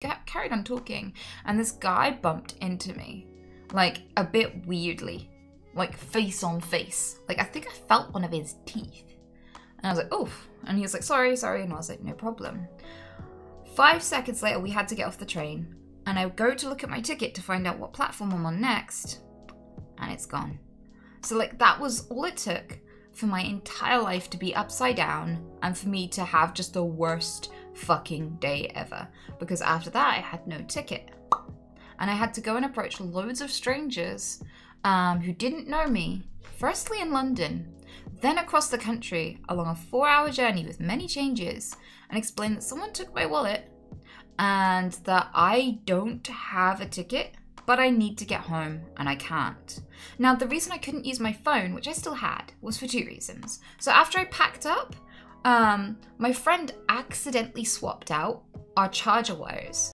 ca- carried on talking, and this guy bumped into me, like a bit weirdly, like face on face. Like I think I felt one of his teeth. And I was like, oof. And he was like, sorry, sorry. And I was like, no problem. Five seconds later, we had to get off the train. And I go to look at my ticket to find out what platform I'm on next. And it's gone. So, like, that was all it took for my entire life to be upside down and for me to have just the worst fucking day ever. Because after that, I had no ticket. And I had to go and approach loads of strangers um, who didn't know me, firstly in London, then across the country along a four hour journey with many changes, and explain that someone took my wallet and that I don't have a ticket, but I need to get home and I can't. Now, the reason I couldn't use my phone, which I still had, was for two reasons. So after I packed up, um, my friend accidentally swapped out our charger wires